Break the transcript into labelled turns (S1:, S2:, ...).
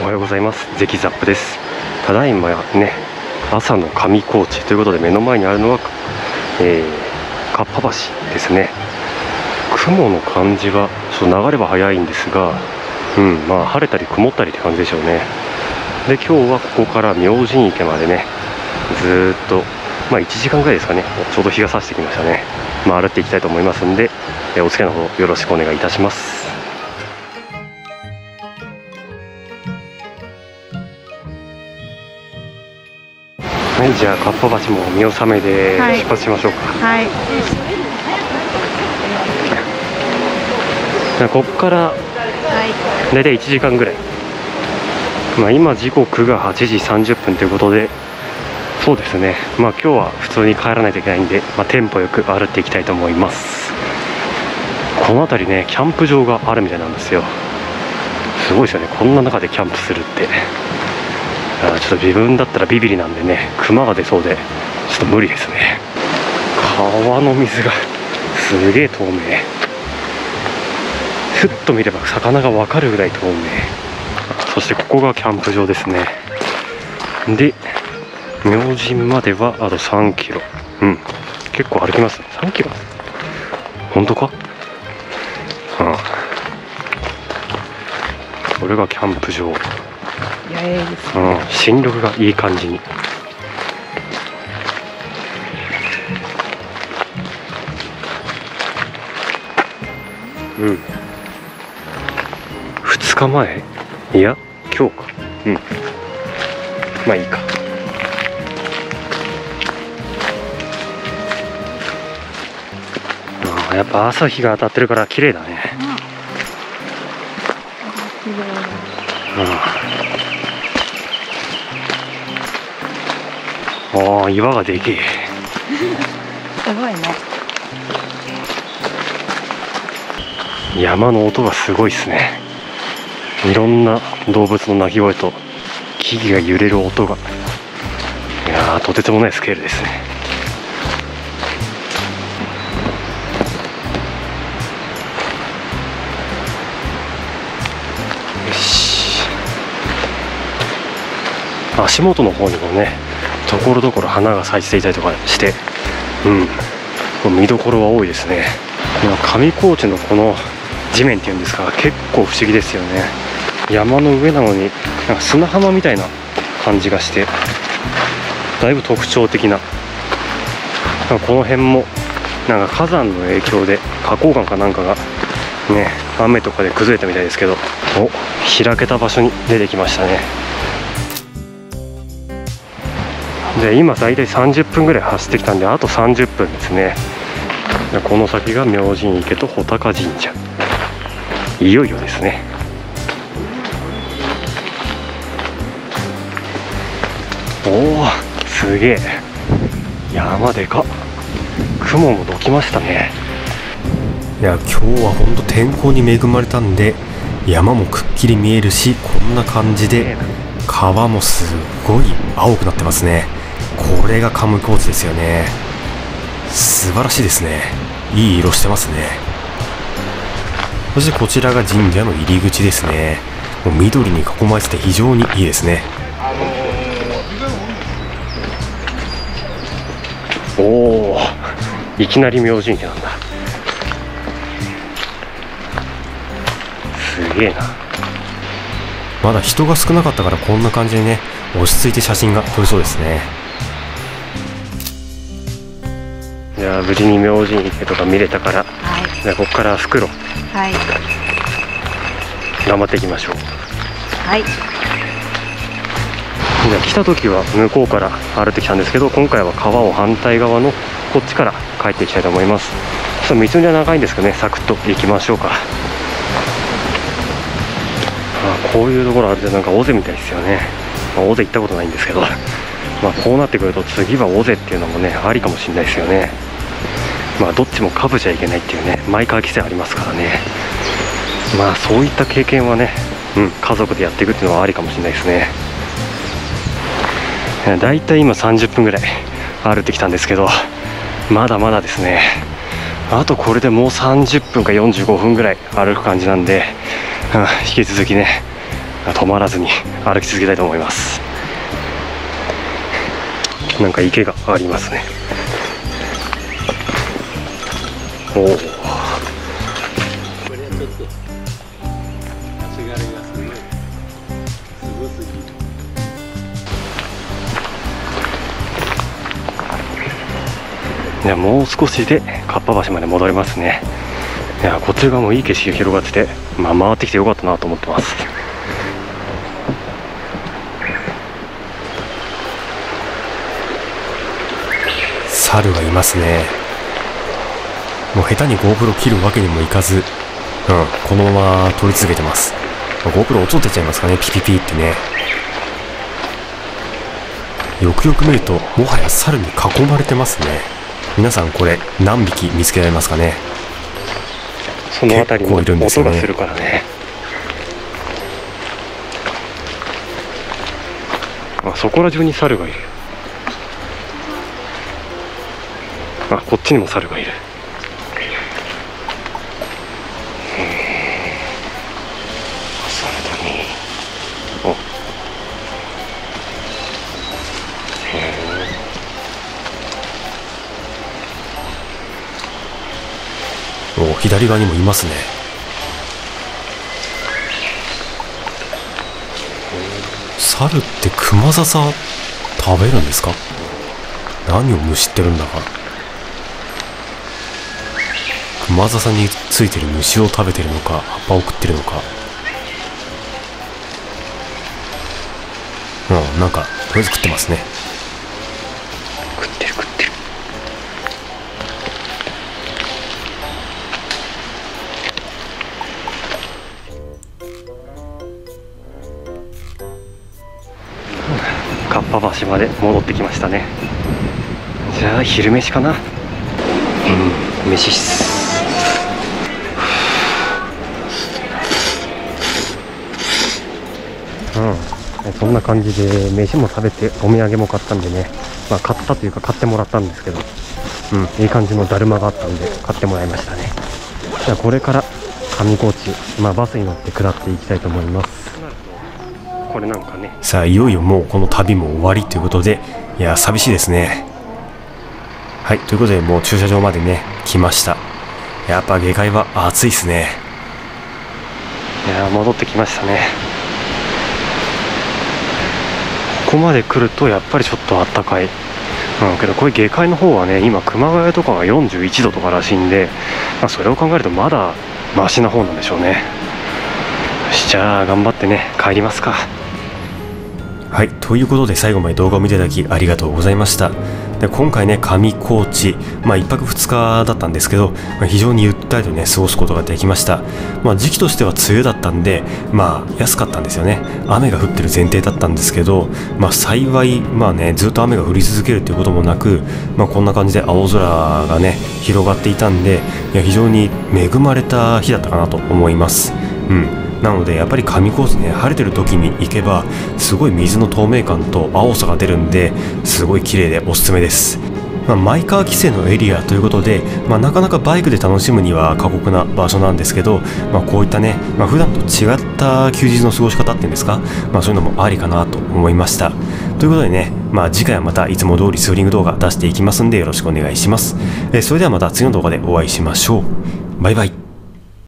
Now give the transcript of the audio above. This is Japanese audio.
S1: おはようございます。ゼキザップです。ただいまね朝の上高地ということで目の前にあるのは、えー、かっぱ橋ですね。雲の感じはちょっと流れは早いんですがうんまあ晴れたり曇ったりって感じでしょうね。で今日はここから明神池までねずっとまあ1時間ぐらいですかねちょうど日が差してきましたね。まあ歩っていきたいと思いますんでお付き合いの方よろしくお願いいたします。はい。じゃあかっぱ橋も見納めで出発しましょうか。
S2: はい、
S1: ここから大体1時間ぐらい、まあ、今時刻が8時30分ということでそうですね。まあ今日は普通に帰らないといけないんで、まあ、テンポよく歩っていきたいと思います。この辺りねキャンプ場があるみたいなんですよ。すごいですよね。こんな中でキャンプするってちょっと自分だったらビビりなんでね熊が出そうでちょっと無理ですね。川の水がすげえ透明ふっと見れば魚が分かるぐらい透明そしてここがキャンプ場ですね。で明神まではあと3キロ。うん。結構歩きます。3キロ？本当か？ああ。これがキャンプ場。
S2: 八重です、
S1: ね、うん、新緑がいい感じに。うん。2日前？いや今日か。うん。まあいいか。あやっぱ朝日が当たってるから綺麗だね、うん、ああ岩がでけえ。
S2: すごいね。
S1: 山の音がすごいですね。いろんな動物の鳴き声と木々が揺れる音が。いやとてつもないスケールですね。よし。足元の方にもねところどころ花が咲いていたりとかしてうん。見どころは多いですね。上高地のこの地面っていうんですか結構不思議ですよね。山の上なのになんか砂浜みたいな感じがしてだいぶ特徴的な。この辺もなんか火山の影響で花崗岩かなんかがね雨とかで崩れたみたいですけどお開けた場所に出てきましたね。で今大体30分ぐらい走ってきたんであと30分ですね。この先が明神池と穂高神社。いよいよですね。おおすげえ。山でか雲もどきましたね。いや今日は本当天候に恵まれたんで山もくっきり見えるしこんな感じで川もすごい青くなってますねこれがカムコーチですよね。素晴らしいですね。いい色してますね。そしてこちらが神社の入り口ですね。もう緑に囲まれてて非常にいいですね。おおいきなり明神家なんだ。すげえな。まだ人が少なかったからこんな感じでね落ち着いて写真が撮れそうですねじゃあ無事に明神池とか見れたから、はい、じゃあここから袋はい。頑張っていきましょう。
S2: はい。じ
S1: ゃあ来た時は向こうから歩いてきたんですけど今回は川を反対側のこっちから帰っていきたいと思います。ちょっと道のりは長いんですけどねサクッと行きましょうか。あこういうところあるとなんか尾瀬みたいですよね、まあ、尾瀬行ったことないんですけど。まあこうなってくると次は尾瀬っていうのもねありかもしれないですよねまあ、どっちもかぶちゃいけないっていうねマイカー規制ありますからね。まあそういった経験はね、うん、家族でやっていくっていうのはありかもしれないですね。だいたい今30分ぐらい歩いてきたんですけどまだまだですね。あとこれでもう30分か45分ぐらい歩く感じなんで、うん、引き続きね
S3: 止まらずに歩き続けたいと思います。なんか池がありますね。おお
S4: これはちょっと足軽がすごいすごすぎ。る
S3: いやもう少しでかっぱ橋まで戻れますね。いやこっち側もいい景色が広がってて、まあ、回ってきてよかったなと思ってます。猿がいますね。もう下手に GoPro 切るわけにもいかず、うん、このまま撮り続けてます。GoPro 音出ちゃいますかねピピピってね。よくよく見るともはや猿に囲まれてますね。皆さんこれ何匹見つけられますかね。その辺りも音がするからね。あそこら中に猿がいる。あこっちにも猿がいる猿だねおお左側にもいますね。猿ってクマザサ食べるんですか？何をむしってるんだか。クマザサについてる虫を食べてるのか葉っぱを食ってるのか。うんなんかとりあえず食ってますね。かっぱ橋まで戻ってきましたね。じゃあ昼飯かな。うん飯っす。うん。そんな感じで飯も食べてお土産も買ったんでね。まあ買ったというか買ってもらったんですけど。うんいい感じのだるまがあったんで買ってもらいましたね。じゃあこれから上高地まあバスに乗って下っていきたいと思います。これなんかね。さあいよいよもうこの旅も終わりということでいや寂しいですね。はいということでもう駐車場までね来ました。やっぱ下界は暑いっすね。いや戻ってきましたね。ここまで来るとやっぱりちょっとあったかい。うん、けどこれ下界の方はね今熊谷とかが41度とからしいんで、まあ、それを考えるとまだマシな方なんでしょうね。よしじゃあ頑張ってね帰りますかはいということで最後まで動画を見ていただきありがとうございました。で今回ね上高地まあ1泊2日だったんですけど、まあ、非常にゆったりとね過ごすことができました。まあ時期としては梅雨だったんでまあ安かったんですよね。雨が降ってる前提だったんですけどまあ幸いまあねずっと雨が降り続けるということもなくまあこんな感じで青空がね広がっていたんでいや非常に恵まれた日だったかなと思います。うん。なのでやっぱり上コースね晴れてる時に行けばすごい水の透明感と青さが出るんですごい綺麗でおすすめです。まあ、マイカー規制のエリアということで、まあ、なかなかバイクで楽しむには過酷な場所なんですけど、まあ、こういったね、まあ、普段と違った休日の過ごし方っていうんですか、まあ、そういうのもありかなと思いました。ということでね、まあ、次回はまたいつも通りツーリング動画出していきますんでよろしくお願いします、えー、それではまた次の動画でお会いしましょう。バイバイ。